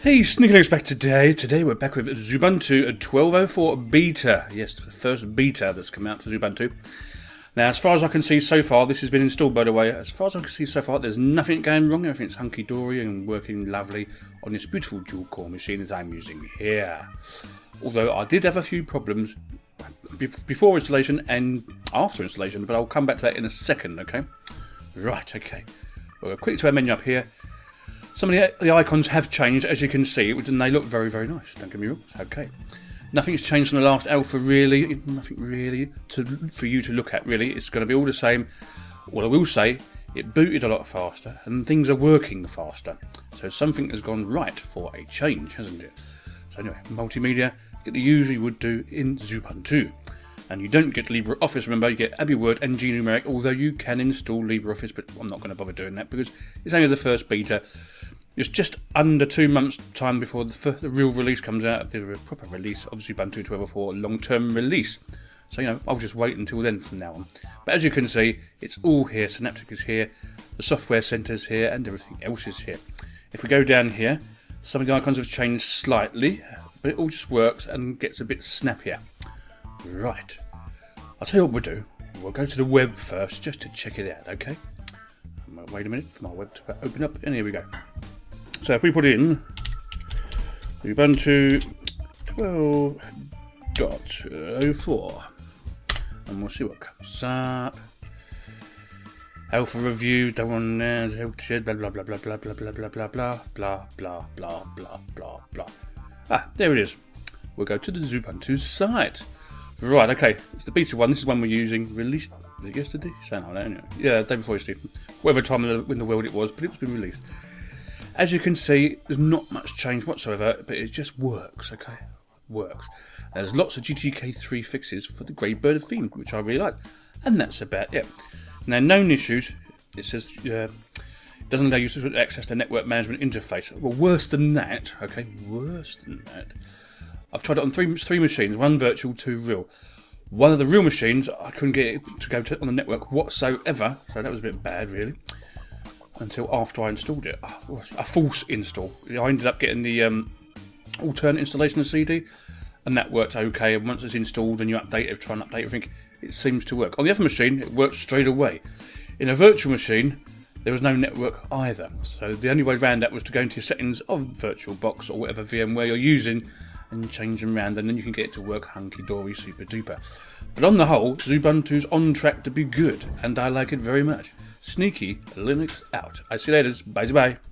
Hey, Sneaking back today. Today we're back with Xubuntu 1204 Beta. Yes, the first beta that's come out for Xubuntu. Now, as far as I can see so far, this has been installed by the way. As far as I can see so far, there's nothing going wrong. Everything's hunky dory and working lovely on this beautiful dual core machine as I'm using here. Although I did have a few problems before installation and after installation, but I'll come back to that in a second, okay? Right, okay. Well, quickly to our menu up here. Some of the, icons have changed, as you can see, and they look very, very nice. Don't get me wrong, it's okay. Nothing's changed from the last alpha, really. Nothing really to, for you to look at, really. It's going to be all the same. What I will say, it booted a lot faster, and things are working faster. So something has gone right for a change, hasn't it? So anyway, multimedia, get the usual you would do in Xubuntu. And you don't get LibreOffice, remember, you get AbiWord and GNumeric, although you can install LibreOffice, but I'm not going to bother doing that because it's only the first beta. It's just under two months' time before the, the real release comes out, the proper release of Ubuntu 12.04 long-term release. So, you know, I'll just wait until then from now on. But as you can see, it's all here. Synaptic is here, the software centre's here, and everything else is here. If we go down here, some of the icons have changed slightly, but it all just works and gets a bit snappier. Right. I'll tell you what we'll do. We'll go to the web first just to check it out, okay? Wait a minute for my web to open up, and here we go. So if we put in Ubuntu 12.04 and we'll see what comes up. Alpha review, don't want to blah blah blah blah blah blah blah blah blah blah blah blah blah blah blah blah. Ah, there it is. We'll go to the Ubuntu site. Right, okay. It's the beta one. This is one we're using. Released was it yesterday? Somehow, anyway. Yeah, day before yesterday. Whatever time in the in the world it was, but it's been released. As you can see, there's not much change whatsoever, but it just works, okay? Works. There's lots of GTK3 fixes for the Greybird theme, which I really like. And that's about it. Now, known issues, it says uh, it doesn't allow you to access the network management interface. Well, worse than that, okay? Worse than that. I've tried it on three, three machines, one virtual, two real. One of the real machines, I couldn't get it to go to, on the network whatsoever, so that was a bit bad, really until after I installed it. A false install. I ended up getting the um, alternate installation of CD, and that worked okay. And once it's installed and you update it, try and update everything, it seems to work. On the other machine, it worked straight away. In a virtual machine, there was no network either. So the only way around that was to go into your settings of VirtualBox or whatever VMware you're using and change them around, and then you can get it to work hunky dory, super duper. But on the whole, Ubuntu's on track to be good, and I like it very much. Sneaky Linux out. I see you later. Bye bye.